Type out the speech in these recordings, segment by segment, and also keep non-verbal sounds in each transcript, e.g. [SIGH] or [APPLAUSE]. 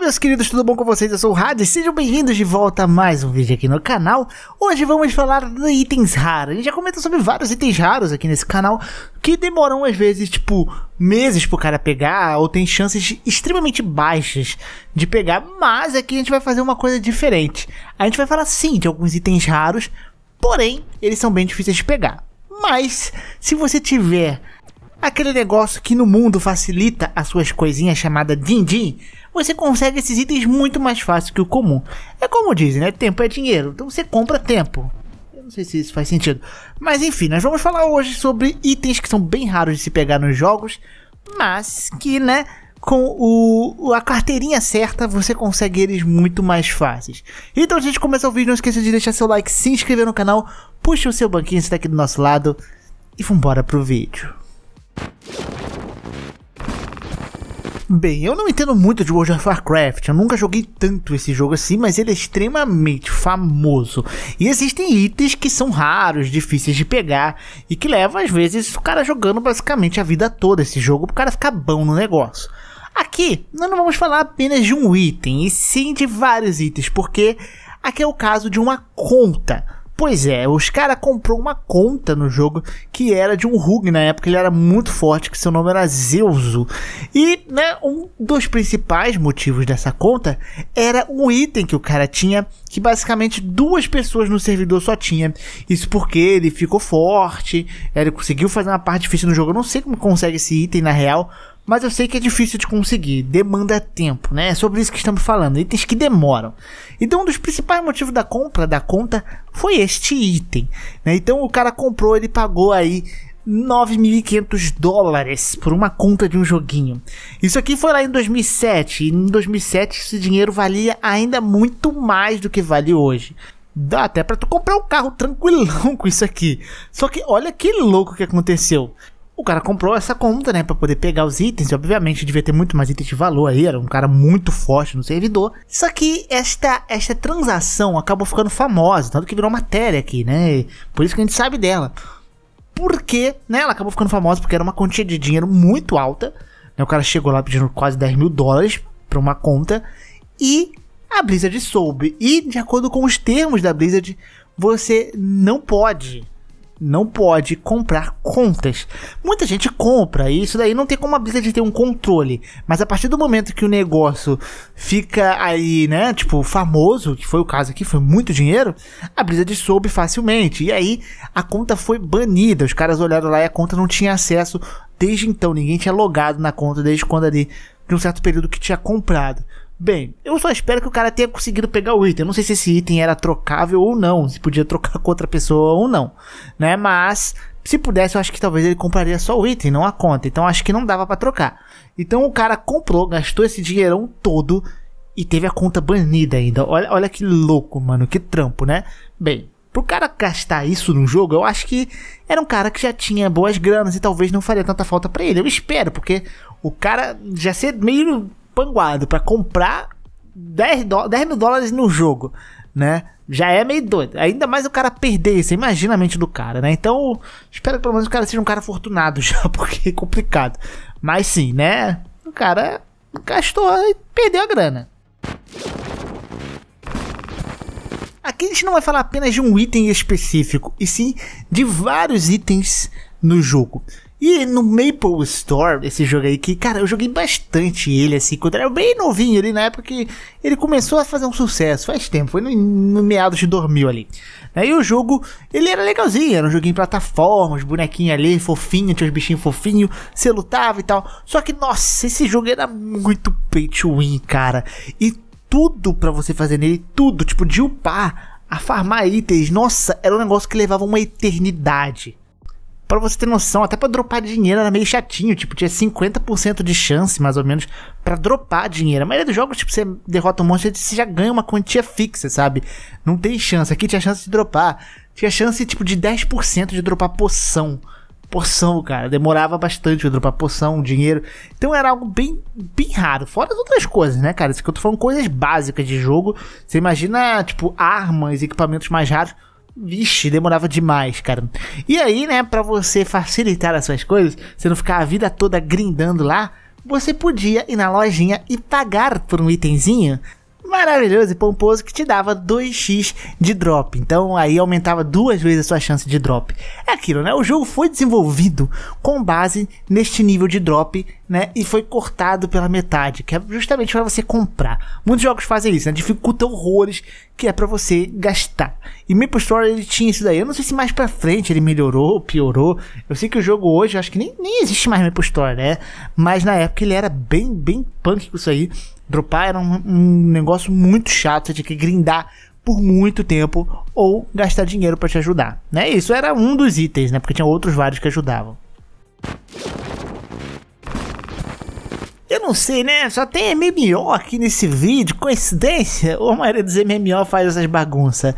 Meus queridos, tudo bom com vocês? Eu sou o Rad sejam bem-vindos de volta a mais um vídeo aqui no canal. Hoje vamos falar de itens raros. A gente já comenta sobre vários itens raros aqui nesse canal que demoram às vezes, tipo, meses pro cara pegar ou tem chances extremamente baixas de pegar, mas aqui a gente vai fazer uma coisa diferente. A gente vai falar sim de alguns itens raros, porém, eles são bem difíceis de pegar. Mas, se você tiver aquele negócio que no mundo facilita as suas coisinhas chamada din-din, você consegue esses itens muito mais fácil que o comum. É como dizem, né? Tempo é dinheiro, então você compra tempo. Eu não sei se isso faz sentido. Mas enfim, nós vamos falar hoje sobre itens que são bem raros de se pegar nos jogos, mas que, né, com o, a carteirinha certa você consegue eles muito mais fáceis. Então, antes de começar o vídeo, não esqueça de deixar seu like, se inscrever no canal, puxa o seu banquinho se está aqui do nosso lado e vambora pro vídeo. Bem, eu não entendo muito de World of Warcraft, eu nunca joguei tanto esse jogo assim, mas ele é extremamente famoso. E existem itens que são raros, difíceis de pegar, e que levam às vezes o cara jogando basicamente a vida toda esse jogo para o cara ficar bom no negócio. Aqui, nós não vamos falar apenas de um item, e sim de vários itens, porque aqui é o caso de uma conta Pois é, os caras comprou uma conta no jogo que era de um Rug na época, ele era muito forte, que seu nome era Zeuso. E, né, um dos principais motivos dessa conta era um item que o cara tinha, que basicamente duas pessoas no servidor só tinha. Isso porque ele ficou forte, ele conseguiu fazer uma parte difícil no jogo. Eu não sei como consegue esse item na real, mas eu sei que é difícil de conseguir, demanda tempo, né? É sobre isso que estamos falando, itens que demoram. Então, um dos principais motivos da compra da conta foi este item, né? Então, o cara comprou, ele pagou aí 9.500 dólares por uma conta de um joguinho. Isso aqui foi lá em 2007, e em 2007 esse dinheiro valia ainda muito mais do que vale hoje. Dá até para tu comprar um carro tranquilão [LAUGHS] com isso aqui. Só que olha que louco que aconteceu o cara comprou essa conta, né, para poder pegar os itens. E obviamente devia ter muito mais itens de valor aí, era um cara muito forte no servidor. Só que esta esta transação acabou ficando famosa, tanto que virou matéria aqui, né? Por isso que a gente sabe dela. Porque, né, ela acabou ficando famosa porque era uma quantia de dinheiro muito alta. Né, o cara chegou lá pedindo quase 10 mil dólares para uma conta e a Blizzard soube. E de acordo com os termos da Blizzard, você não pode não pode comprar contas. Muita gente compra, e isso daí não tem como a Blizzard ter um controle. Mas a partir do momento que o negócio fica aí, né, tipo, famoso, que foi o caso aqui, foi muito dinheiro, a Blizzard soube facilmente. E aí a conta foi banida. Os caras olharam lá e a conta não tinha acesso desde então. Ninguém tinha logado na conta desde quando ali, de um certo período que tinha comprado. Bem, eu só espero que o cara tenha conseguido pegar o item. Não sei se esse item era trocável ou não, se podia trocar com outra pessoa ou não, né? Mas se pudesse, eu acho que talvez ele compraria só o item, não a conta. Então acho que não dava para trocar. Então o cara comprou, gastou esse dinheirão todo e teve a conta banida ainda. Olha, olha que louco, mano, que trampo, né? Bem, pro cara gastar isso no jogo, eu acho que era um cara que já tinha boas granas e talvez não faria tanta falta para ele. Eu espero, porque o cara já ser meio panguado para comprar 10, 10 mil dólares no jogo, né? Já é meio doido. Ainda mais o cara perder, você imagina a mente do cara, né? Então, espero que pelo menos o cara seja um cara afortunado [LAUGHS] já, porque é complicado. Mas sim, né? O cara gastou e perdeu a grana. Aqui a gente não vai falar apenas de um item específico, e sim de vários itens no jogo. E no Maple Store, esse jogo aí que, cara, eu joguei bastante ele, assim, quando era bem novinho ali, na época que ele começou a fazer um sucesso, faz tempo, foi no, no meados de 2000 ali. Aí o jogo, ele era legalzinho, era um joguinho em plataformas, bonequinho ali, fofinho, tinha os bichinhos fofinhos, você lutava e tal. Só que, nossa, esse jogo era muito pay to win, cara. E tudo para você fazer nele, tudo, tipo, de upar, a farmar itens, nossa, era um negócio que levava uma eternidade. Pra você ter noção, até pra dropar dinheiro era meio chatinho. Tipo, tinha 50% de chance, mais ou menos, para dropar dinheiro. A maioria dos jogos, tipo, você derrota um monstro e você já ganha uma quantia fixa, sabe? Não tem chance. Aqui tinha chance de dropar. Tinha chance, tipo, de 10% de dropar poção. Poção, cara. Demorava bastante pra dropar poção, dinheiro. Então era algo bem, bem raro. Fora as outras coisas, né, cara? Isso que eu tô falando coisas básicas de jogo. Você imagina, tipo, armas, equipamentos mais raros Vixe, demorava demais, cara. E aí, né, para você facilitar as suas coisas, você não ficar a vida toda grindando lá, você podia ir na lojinha e pagar por um itemzinho maravilhoso e pomposo que te dava 2x de drop. Então aí aumentava duas vezes a sua chance de drop. É aquilo, né? O jogo foi desenvolvido com base neste nível de drop, né? E foi cortado pela metade, que é justamente para você comprar. Muitos jogos fazem isso, né? Dificulta horrores, que é para você gastar. E Maple Story ele tinha isso daí. Eu não sei se mais para frente ele melhorou, piorou. Eu sei que o jogo hoje, acho que nem, nem existe mais Maple Story, né? Mas na época ele era bem, bem punk com isso aí. Dropar era um, um negócio muito chato, você tinha que grindar por muito tempo ou gastar dinheiro para te ajudar, né? Isso era um dos itens, né? Porque tinha outros vários que ajudavam. Eu não sei, né? Só tem MMO aqui nesse vídeo, coincidência? Ou a maioria dos MMO faz essas bagunças?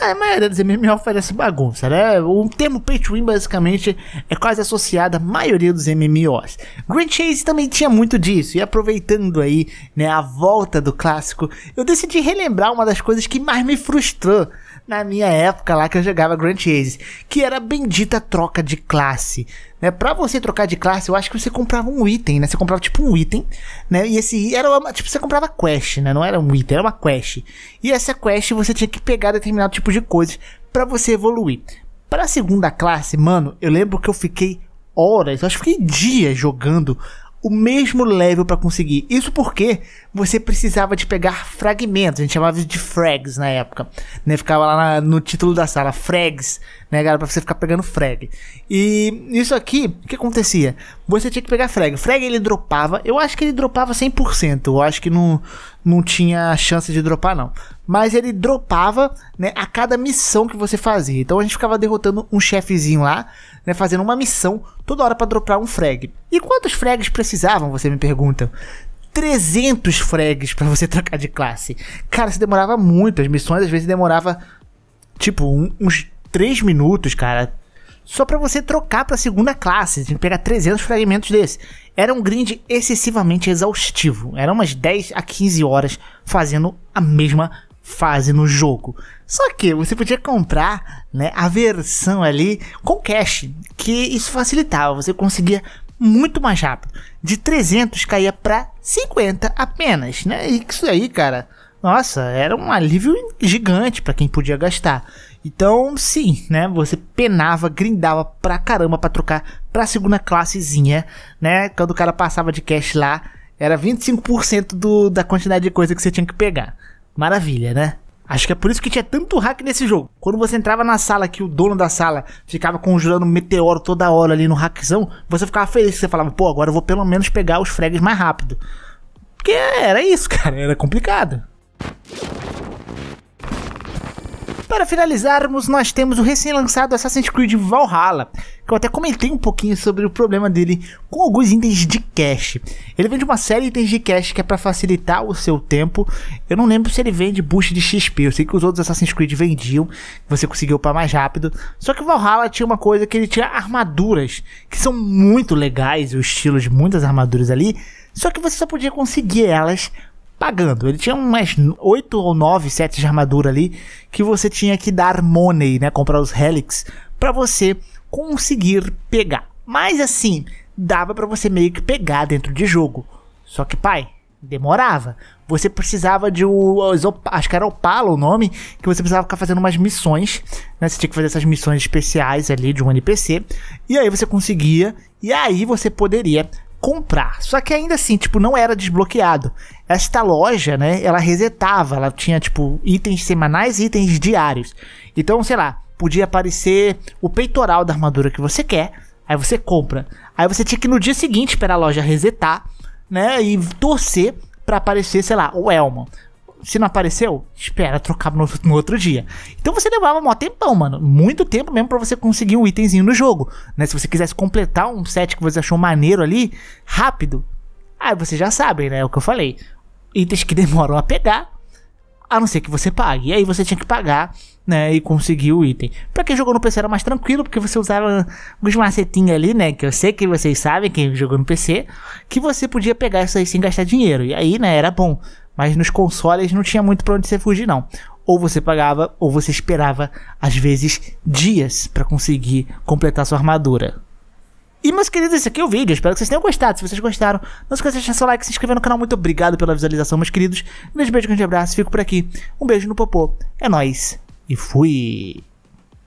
A maioria dos MMO essa bagunça, né? O termo pay to win basicamente é quase associado à maioria dos MMOs. Grand Chase também tinha muito disso, e aproveitando aí, né, a volta do clássico, eu decidi relembrar uma das coisas que mais me frustrou na minha época lá que eu jogava Grand Chase, que era a bendita troca de classe. Né? Pra você trocar de classe, eu acho que você comprava um item, né? Você comprava tipo um item, né? E esse era uma, tipo, você comprava quest, né? Não era um item, era uma quest. E essa quest você tinha que pegar determinado tipo de coisas para você evoluir. Para a segunda classe, mano, eu lembro que eu fiquei horas, eu acho que fiquei dias jogando o mesmo level para conseguir. Isso porque você precisava de pegar fragmentos, a gente chamava de frags na época, né? Ficava lá na, no título da sala, frags, né, galera, para você ficar pegando frag. E isso aqui, o que acontecia? Você tinha que pegar frag. Frag ele dropava, eu acho que ele dropava 100%, eu acho que não não tinha chance de dropar não. Mas ele dropava, né, a cada missão que você fazia. Então a gente ficava derrotando um chefezinho lá, né, fazendo uma missão toda hora para dropar um frag. E quantos frags precisavam, você me pergunta? 300 frags para você [LAUGHS] trocar de classe. Cara, isso demorava muito. As missões às vezes demorava tipo um, uns 3 minutos, cara. Só para você trocar para segunda classe, tinha que pegar 300 fragmentos desse. Era um grind excessivamente exaustivo. Era umas 10 a 15 horas fazendo a mesma fase no jogo. Só que você podia comprar, né, a versão ali com cash, que isso facilitava, você conseguia muito mais rápido. De 300 caía para 50 apenas, né? E isso aí, cara, nossa, era um alívio gigante para quem podia gastar. Então, sim, né? Você penava, grindava pra caramba pra trocar pra segunda classezinha, né? Quando o cara passava de cash lá, era 25% do, da quantidade de coisa que você tinha que pegar. Maravilha, né? Acho que é por isso que tinha tanto hack nesse jogo. Quando você entrava na sala que o dono da sala ficava conjurando meteoro toda hora ali no hackzão, você ficava feliz. Você falava, pô, agora eu vou pelo menos pegar os frags mais rápido. Porque era isso, [LAUGHS] cara. Era complicado. Para finalizarmos, nós temos o recém-lançado Assassin's Creed Valhalla, que eu até comentei um pouquinho sobre o problema dele com alguns itens de cache. Ele vende uma série de itens de cache que é para facilitar o seu tempo. Eu não lembro se ele vende boost de XP, eu sei que os outros Assassin's Creed vendiam, você conseguiu upar mais rápido. Só que o Valhalla tinha uma coisa que ele tinha armaduras, que são muito legais, o estilo de muitas armaduras ali, só que você só podia conseguir elas pagando. Ele tinha umas 8 ou 9 sets de armadura ali que você tinha que dar money, né? Comprar os relics para você conseguir pegar. Mas assim, dava para você meio que pegar dentro de jogo. Só que, pai, demorava. Você precisava de o. Acho que era o Palo o nome. Que você precisava ficar fazendo umas missões. Né? Você tinha que fazer essas missões especiais ali de um NPC. E aí você conseguia. E aí você poderia comprar. Só que ainda assim, tipo, não era desbloqueado. Esta loja, né, ela resetava, ela tinha tipo itens semanais e itens diários. Então, sei lá, podia aparecer o peitoral da armadura que você quer, aí você compra. Aí você tinha que no dia seguinte esperar a loja resetar, né, e torcer para aparecer, sei lá, o elmo se não apareceu, espera trocar no, no, outro dia. Então você levava um tempão, mano. Muito tempo mesmo para você conseguir um itemzinho no jogo. Né? Se você quisesse completar um set que você achou maneiro ali, rápido. Aí você já sabe, né? É o que eu falei. Itens que [LAUGHS] demoram a pegar, a não ser que você pague. E aí você tinha que pagar, né? E conseguir o item. Pra quem jogou no PC era mais tranquilo, porque você usava uns macetinhos ali, né? Que eu sei que vocês sabem, quem jogou no PC, que você podia pegar isso aí sem gastar dinheiro. E aí, né? Era bom. Mas nos consoles não tinha muito para onde você fugir, não. Ou você pagava, ou você esperava, às vezes, dias para conseguir completar sua armadura. E, meus queridos, esse aqui é o vídeo. Espero que vocês tenham gostado. Se vocês gostaram, não esqueça de deixar seu like, se inscrever no canal. Muito obrigado pela visualização, meus queridos. Um beijo, beijo, grande abraço. Fico por aqui. Um beijo no popô. É nóis. E fui.